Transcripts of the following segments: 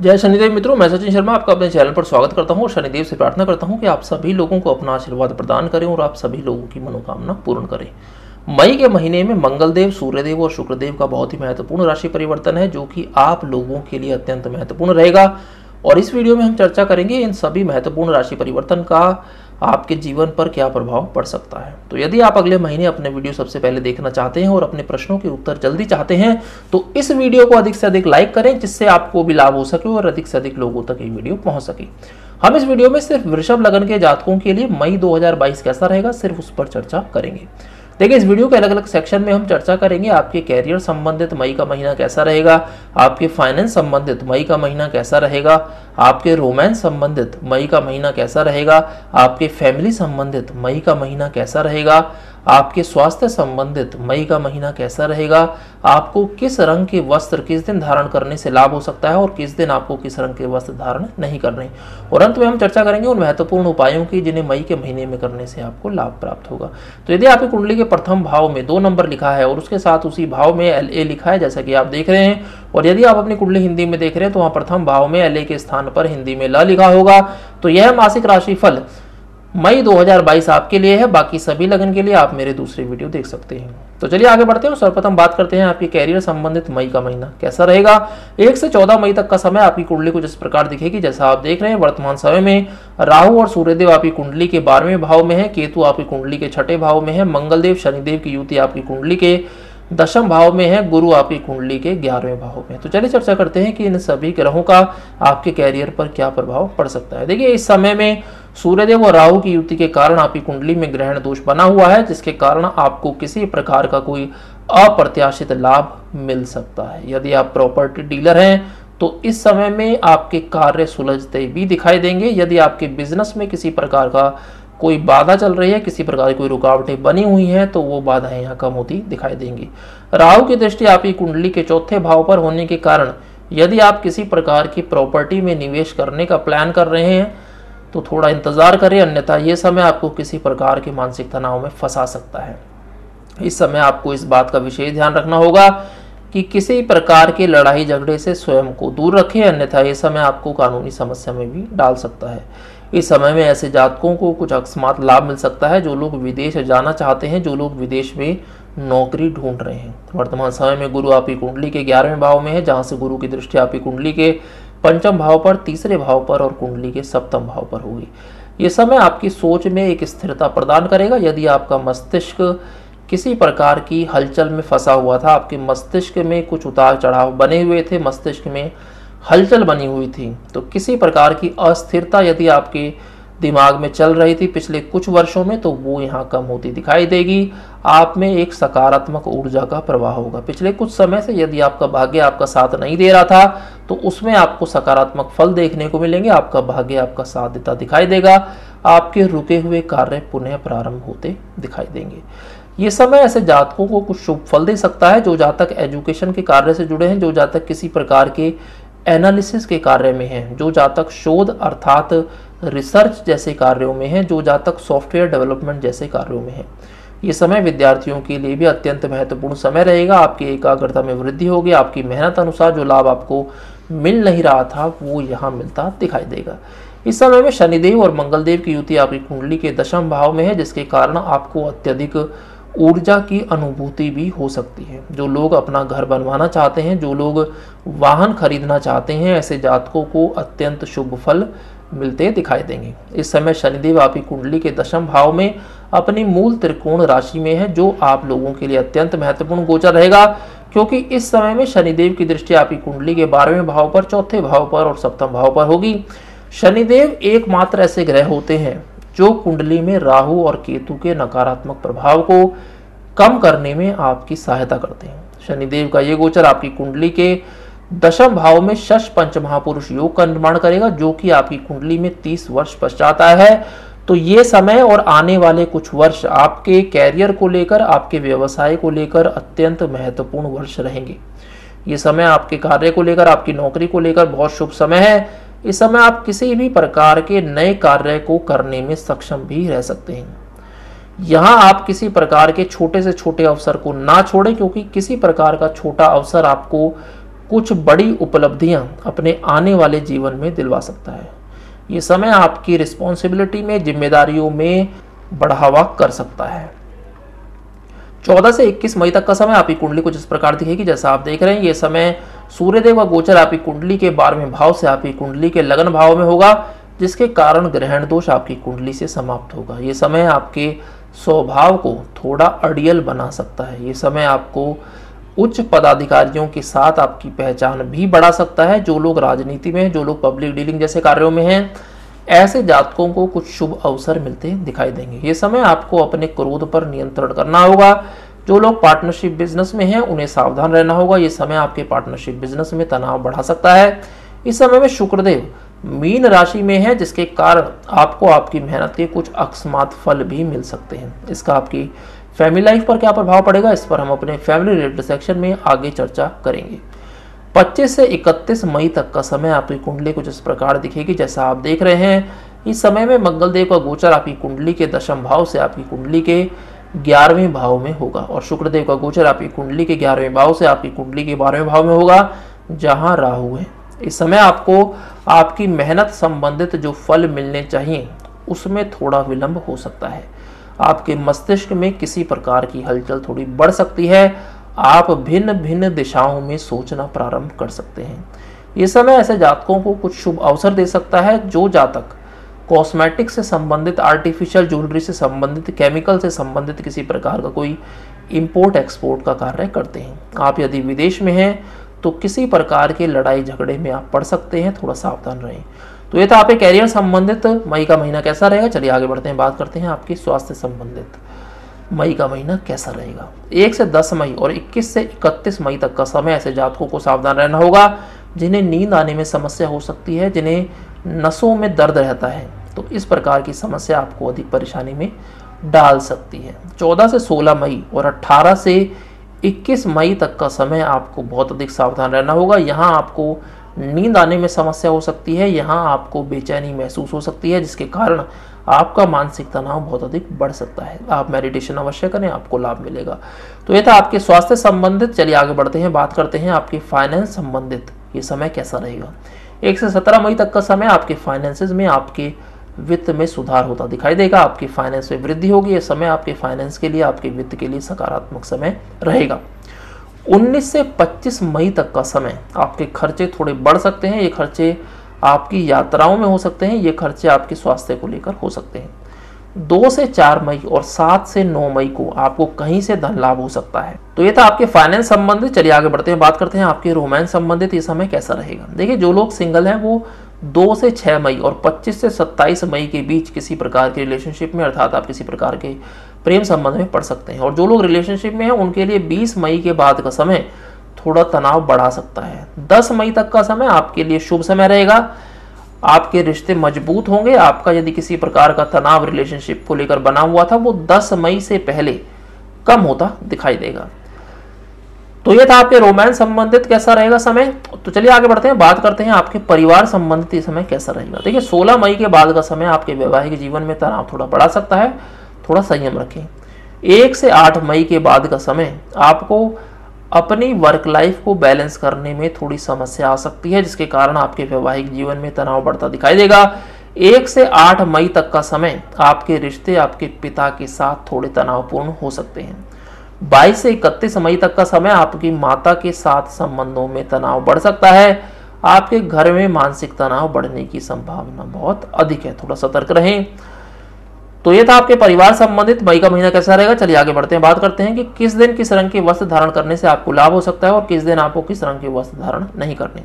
जय शनिदेव मित्रों, मैं सचिन शर्मा आपका अपने चैनल पर स्वागत करता हूँ और शनिदेव से प्रार्थना करता हूँ कि आप सभी लोगों को अपना आशीर्वाद प्रदान करें और आप सभी लोगों की मनोकामना पूर्ण करें। मई के महीने में मंगलदेव, सूर्यदेव और शुक्रदेव का बहुत ही महत्वपूर्ण राशि परिवर्तन है, जो कि आप लोगों के लिए अत्यंत महत्वपूर्ण रहेगा। और इस वीडियो में हम चर्चा करेंगे इन सभी महत्वपूर्ण राशि परिवर्तन का आपके जीवन पर क्या प्रभाव पड़ सकता है? तो यदि आप अगले महीने अपने वीडियो सबसे पहले देखना चाहते हैं और अपने प्रश्नों के उत्तर जल्दी चाहते हैं तो इस वीडियो को अधिक से अधिक लाइक करें, जिससे आपको भी लाभ हो सके और अधिक से अधिक लोगों तक ये वीडियो पहुँच सके। हम इस वीडियो में सिर्फ़ वृषभ लगन के जातकों के लिए मई 2022 कैसा रहेगा, सिर्फ़ उस पर चर्चा करेंगे। देखिए, इस वीडियो के अलग अलग सेक्शन में हम चर्चा करेंगे आपके कैरियर संबंधित मई का महीना कैसा रहेगा, आपके फाइनेंस संबंधित मई का महीना कैसा रहेगा, आपके रोमांस संबंधित मई का महीना कैसा रहेगा, आपके फैमिली संबंधित मई का महीना कैसा रहेगा आपके स्वास्थ्य संबंधित मई का महीना कैसा रहेगा? आपको किस रंग के वस्त्र किस दिन धारण करने से लाभ हो सकता है और किस दिन आपको किस रंग के वस्त्र धारण नहीं करने? और अंत में हम चर्चा करेंगे उन महत्वपूर्ण उपायों की जिन्हें मई के महीने में करने से आपको लाभ प्राप्त होगा। तो यदि आपकी कुंडली के प्रथम भाव में दो नंबर लिखा है और उसके साथ उसी भाव में एल ए लिखा है, जैसा कि आप देख रहे हैं, और यदि आप अपनी कुंडली हिंदी में देख रहे हैं तो वहाँ प्रथम भाव में एल ए के स्थान पर हिंदी में ल लिखा होगा। तो यह मासिक राशि फल मई 2022 आपके लिए है, बाकी सभी लगन के लिए आप मेरे दूसरे वीडियो देख सकते हैं। तो चलिए आगे बढ़ते हैं सर्वप्रथम बात करते हैं आपके कैरियर संबंधित मई का महीना। कैसा रहेगा? एक से चौदह मई तक का समय आपकी कुंडली कुछ इस प्रकार दिखेगी, जैसा आप देख रहे हैं, वर्तमान समय में राहु और सूर्यदेव आपकी कुंडली के बारहवें भाव में है, केतु आपकी कुंडली के छठे भाव में है, मंगलदेव, शनिदेव की युति आपकी कुंडली के दशम भाव में है, गुरु आपकी कुंडली के ग्यारहवें भाव में तो चलिए चर्चा करते हैं कि इन सभी ग्रहों का आपके कैरियर पर क्या प्रभाव पड़ सकता है। देखिए, इस समय में सूर्यदेव और राहु की युति के कारण आपकी कुंडली में ग्रहण दोष बना हुआ है, जिसके कारण आपको किसी प्रकार का कोई अप्रत्याशित लाभ मिल सकता है। यदि आप प्रॉपर्टी डीलर हैं तो इस समय में आपके कार्य सुलझते भी दिखाई देंगे। यदि आपके बिज़नेस में किसी प्रकार का कोई बाधा चल रही है, किसी प्रकार की कोई रुकावटें बनी हुई हैं तो वो बाधाएँ यहाँ कम होती दिखाई देंगी। राहु की दृष्टि आपकी कुंडली के चौथे भाव पर होने के कारण, यदि आप किसी प्रकार की प्रॉपर्टी में निवेश करने का प्लान कर रहे हैं तो थोड़ा इंतज़ार करें, अन्यथा ये समय आपको किसी प्रकार के मानसिक तनाव में फंसा सकता है। इस समय आपको इस बात का विशेष ध्यान रखना होगा कि किसी प्रकार के लड़ाई झगड़े से स्वयं को दूर रखें, अन्यथा ये समय आपको कानूनी समस्या में भी डाल सकता है। इस समय में ऐसे जातकों को कुछ अकस्मात लाभ मिल सकता है, जो लोग विदेश जाना चाहते हैं, जो लोग विदेश में नौकरी ढूंढ रहे हैं। वर्तमान समय में गुरु आपकी कुंडली के ग्यारहवें भाव में है, जहाँ से गुरु की दृष्टि आपकी कुंडली के पंचम भाव पर, तीसरे भाव पर और कुंडली के सप्तम भाव पर होगी ये समय आपकी सोच में एक स्थिरता प्रदान करेगा। यदि आपका मस्तिष्क किसी प्रकार की हलचल में फंसा हुआ था, आपके मस्तिष्क में कुछ उतार चढ़ाव बने हुए थे, मस्तिष्क में हलचल बनी हुई थी तो किसी प्रकार की अस्थिरता यदि आपके दिमाग में चल रही थी पिछले कुछ वर्षों में तो वो यहाँ कम होती दिखाई देगी। आप में एक सकारात्मक ऊर्जा का प्रवाह होगा। पिछले कुछ समय से यदि आपका भाग्य आपका साथ नहीं दे रहा था तो उसमें आपको सकारात्मक फल देखने को मिलेंगे। आपका भाग्य आपका साथ देता दिखाई देगा। आपके रुके हुए कार्य पुनः प्रारंभ होते दिखाई देंगे। ये समय ऐसे जातकों को कुछ शुभ फल दे सकता है, जो जातक एजुकेशन के कार्य से जुड़े हैं, जो जातक किसी प्रकार के एनालिसिस के कार्य में हैं, जो जातक शोध अर्थात रिसर्च जैसे कार्यों में हैं, जो जातक सॉफ्टवेयर डेवलपमेंट जैसे कार्यों में हैं। ये समय विद्यार्थियों के लिए भी अत्यंत महत्वपूर्ण समय रहेगा। आपकी एकाग्रता में वृद्धि होगी। आपकी मेहनत अनुसार जो लाभ आपको मिल नहीं रहा था, वो यहाँ मिलता दिखाई देगा। इस समय में शनिदेव और मंगलदेव की युति आपकी कुंडली के दशम भाव में है, जिसके कारण आपको अत्यधिक ऊर्जा की अनुभूति भी हो सकती है। जो लोग अपना घर बनवाना चाहते हैं, जो लोग वाहन खरीदना चाहते हैं, ऐसे जातकों को अत्यंत शुभ फल मिलते दिखाई देंगे। इस समय शनिदेव आपकी कुंडली के दशम भाव में अपनी मूल त्रिकोण राशि में है, जो आप लोगों के लिए अत्यंत महत्वपूर्ण गोचर रहेगा, क्योंकि इस समय में शनिदेव की दृष्टि आपकी कुंडली के बारहवें भाव पर, चौथे भाव पर और सप्तम भाव पर होगी। शनिदेव एकमात्र ऐसे ग्रह होते हैं, जो कुंडली में राहु और केतु के नकारात्मक प्रभाव को कम करने में आपकी सहायता करते हैं। शनिदेव का ये गोचर आपकी कुंडली के दशम भाव में शश पंच महापुरुष योग का निर्माण करेगा, जो कि आपकी कुंडली में 30 वर्ष पश्चात आया है। तो ये समय और आने वाले कुछ वर्ष आपके कैरियर को लेकर, आपके व्यवसाय को लेकर अत्यंत महत्वपूर्ण वर्ष रहेंगे। ये समय आपके कार्य को लेकर, आपकी नौकरी को लेकर बहुत शुभ समय है। इस समय आप किसी भी प्रकार के नए कार्य को करने में सक्षम भी रह सकते हैं। यहाँ आप किसी प्रकार के छोटे से छोटे अवसर को ना छोड़ें, क्योंकि किसी प्रकार का छोटा अवसर आपको कुछ बड़ी उपलब्धियाँ अपने आने वाले जीवन में दिलवा सकता है। ये समय आपकी रिस्पॉन्सिबिलिटी में, जिम्मेदारियों में बढ़ावा कर सकता है। 14 से 21 मई तक का समय आपकी कुंडली कुछ इस प्रकार दिखेगी। जैसा आप देख रहे हैं, ये समय सूर्यदेव का गोचर आपकी कुंडली के बारहवें भाव से आपकी कुंडली के लगन भाव में होगा, जिसके कारण ग्रहण दोष आपकी कुंडली से समाप्त होगा। ये समय आपके स्वभाव को थोड़ा अड़ियल बना सकता है। ये समय आपको उच्च पदाधिकारियों के साथ आपकी पहचान भी बढ़ा सकता है। जो लोग राजनीति में जो लोग पब्लिक डीलिंग जैसे कार्यों में हैं, ऐसे जातकों को कुछ शुभ अवसर मिलते दिखाई देंगे। ये समय आपको अपने क्रोध पर नियंत्रण करना होगा। जो लोग पार्टनरशिप बिज़नेस में हैं, उन्हें सावधान रहना होगा। ये समय आपके पार्टनरशिप बिज़नेस में तनाव बढ़ा सकता है। इस समय में शुक्रदेव मीन राशि में है, जिसके कारण आपको आपकी मेहनत के कुछ अकस्मात फल भी मिल सकते हैं। इसका आपकी फैमिली लाइफ पर क्या प्रभाव पड़ेगा? इस पर हम अपने फैमिली रिलेटेड सेक्शन में आगे चर्चा करेंगे। 25 से 31 मई तक का समय आपकी कुंडली कुछ इस प्रकार दिखेगी, जैसा आप देख रहे हैं, इस समय में मंगल देव का गोचर आपकी कुंडली के दशम भाव से आपकी कुंडली के ग्यारहवें भाव में होगा और शुक्रदेव का गोचर आपकी कुंडली के ग्यारहवें भाव से आपकी कुंडली के बारहवें भाव में होगा, जहाँ राहु है। इस समय आपको आपकी मेहनत संबंधित जो फल मिलने चाहिए, उसमें थोड़ा विलंब हो सकता है। आपके मस्तिष्क में किसी प्रकार की हलचल थोड़ी बढ़ सकती है। आप भिन्न भिन्न दिशाओं में सोचना प्रारंभ कर सकते हैं। ये समय ऐसे जातकों को कुछ शुभ अवसर दे सकता है, जो जातक कॉस्मेटिक से संबंधित आर्टिफिशियल ज्वेलरी से संबंधित केमिकल से संबंधित किसी प्रकार का कोई इंपोर्ट एक्सपोर्ट का कार्य करते हैं। आप यदि विदेश में हैं तो किसी प्रकार के लड़ाई झगड़े में आप पड़ सकते हैं, थोड़ा सावधान रहें। तो ये था आपके कैरियर संबंधित। मई का महीना कैसा रहेगा? चलिए आगे बढ़ते हैं, बात करते हैं आपकी स्वास्थ्य संबंधित। मई का महीना कैसा रहेगा? एक से दस मई और इक्कीस से इकतीस मई तक का समय, ऐसे जातकों को सावधान रहना होगा, जिन्हें नींद आने में समस्या हो सकती है, जिन्हें नसों में दर्द रहता है। तो इस प्रकार की समस्या आपको अधिक परेशानी में डाल सकती है। 14 से 16 मई और 18 से 21 मई तक का समय आपको बहुत अधिक सावधान रहना होगा। यहाँ आपको नींद आने में समस्या हो सकती है, यहाँ आपको बेचैनी महसूस हो सकती है, जिसके कारण आपका मानसिक तनाव बहुत अधिक बढ़ सकता है। आप मेडिटेशन अवश्य करें, आपको लाभ मिलेगा। तो ये था आपके स्वास्थ्य संबंधित, चलिए आगे बढ़ते हैं, बात करते हैं आपके फाइनेंस संबंधित, ये समय कैसा रहेगा। एक से सत्रह मई तक का समय आपके फाइनेंसेस में आपके वित्त में सुधार होता दिखाई देगा, आपकी फाइनेंस में वृद्धि होगी, ये समय आपके फाइनेंस के लिए, आपके वित्त के लिए सकारात्मक समय रहेगा। 19 से 25 मई तक का समय। आपके खर्चे थोड़े बढ़ सकते हैं, ये खर्चे आपकी यात्राओं में हो सकते हैं, ये खर्चे आपके स्वास्थ्य को लेकर हो सकते हैं। दो से चार मई और सात से नौ मई को आपको कहीं से धन लाभ हो सकता है। तो ये था आपके फाइनेंस संबंधित। चलिए आगे बढ़ते हैं, बात करते हैं आपके रोमांस संबंधित। ये समय कैसा रहेगा? देखिए, जो लोग सिंगल हैं, वो दो से छह मई और पच्चीस से सत्ताईस मई के बीच किसी प्रकार के रिलेशनशिप में, अर्थात आप किसी प्रकार के प्रेम संबंध में पढ़ सकते हैं। और जो लोग रिलेशनशिप में हैं, उनके लिए बीस मई के बाद का समय थोड़ा तनाव बढ़ा सकता है। दस मई तक का समय आपके लिए शुभ समय रहेगा। आपके रिश्ते मज़बूत होंगे। आपका यदि किसी प्रकार का तनाव रिलेशनशिप को लेकर बना हुआ था, वो 10 मई से पहले कम होता दिखाई देगा। तो ये था आपके रोमांस संबंधित कैसा रहेगा समय। तो चलिए आगे बढ़ते हैं, बात करते हैं आपके परिवार संबंधित समय कैसा रहेगा। देखिए 16 मई के बाद का समय आपके वैवाहिक जीवन में तनाव थोड़ा बढ़ा सकता है। थोड़ा संयम रखें। एक से आठ मई के बाद का समय आपको अपनी वर्क लाइफ को बैलेंस करने में थोड़ी समस्या आ सकती है, जिसके कारण आपके वैवाहिक जीवन में तनाव बढ़ता दिखाई देगा। एक से आठ मई तक का समय आपके रिश्ते, आपके पिता के साथ थोड़े तनावपूर्ण हो सकते हैं। 22 से 31 मई तक का समय आपकी माता के साथ संबंधों में तनाव बढ़ सकता है। आपके घर में मानसिक तनाव बढ़ने की संभावना बहुत अधिक है। थोड़ा सतर्क रहें। तो ये था आपके परिवार संबंधित। मई का महीना कैसा रहेगा? चलिए आगे बढ़ते हैं। बात करते हैं कि किस दिन किस रंग के वस्त्र धारण करने से आपको लाभ हो सकता है और किस दिन आपको किस रंग के वस्त्र धारण नहीं करने।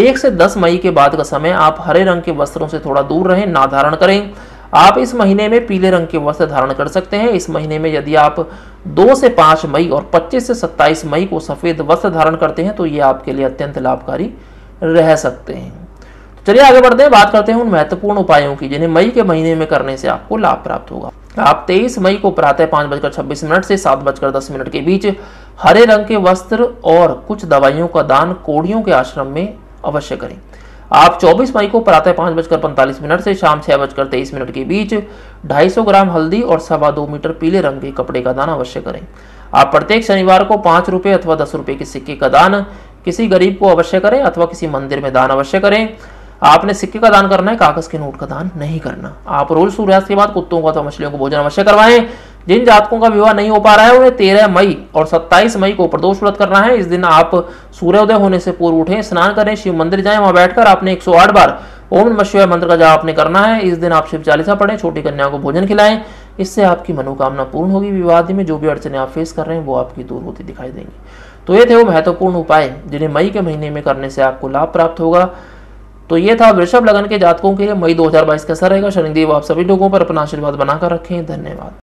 एक से दस मई के बाद का समय, आप हरे रंग के वस्त्रों से थोड़ा दूर रहें, ना धारण करें। आप इस महीने में पीले रंग के वस्त्र धारण कर सकते हैं। इस महीने में यदि आप दो से पाँच मई और पच्चीस से सत्ताईस मई को सफ़ेद वस्त्र धारण करते हैं तो ये आपके लिए अत्यंत लाभकारी रह सकते हैं। चलिए आगे बढ़ते हैं, बात करते हैं उन महत्वपूर्ण उपायों की, जिन्हें मई के महीने में करने से आपको लाभ प्राप्त होगा। आप 23 मई को प्रातः पाँच बजकर छब्बीस मिनट से सात बजकर दस मिनट के बीच हरे रंग के वस्त्र और कुछ दवाइयों का दान कोड़ियों के आश्रम में अवश्य करें। आप 24 मई को प्रातः पाँच बजकर पैंतालीस मिनट से शाम छह बजकर तेईस मिनट के बीच 250 ग्राम हल्दी और सवा दो मीटर पीले रंग के कपड़े का दान अवश्य करें। आप प्रत्येक शनिवार को पाँच रुपए अथवा दस रुपए के सिक्के का दान किसी गरीब को अवश्य करें अथवा किसी मंदिर में दान अवश्य करें। आपने सिक्के का दान करना है, कागज़ के नोट का दान नहीं करना। आप रोज सूर्यास्त के बाद कुत्तों को, मछलियों को भोजन अवश्य करवाएँ। जिन जातकों का विवाह नहीं हो पा रहा है, उन्हें तेरह मई और सत्ताईस मई को प्रदोष व्रत करना है। इस दिन आप सूर्योदय होने से पूर्व उठें, स्नान करें, शिव मंदिर जाएँ, वहाँ बैठकर आपने 108 बार ओम नमः शिवाय मंत्र का जाप आपने करना है। इस दिन आप शिव चालीसा पढ़ें, छोटी कन्या को भोजन खिलाएँ। इससे आपकी मनोकामना पूर्ण होगी। विवाह में जो भी अड़चने आप फेस कर रहे हैं, वो आपकी दूर होती दिखाई देंगी। तो ये थे वो महत्वपूर्ण उपाय, जिन्हें मई के महीने में करने से आपको लाभ प्राप्त होगा। तो ये था वृषभ लगन के जातकों के लिए मई 2022 कैसा रहेगा। शनिदेव आप सभी लोगों पर अपना आशीर्वाद बनाकर रखें। धन्यवाद।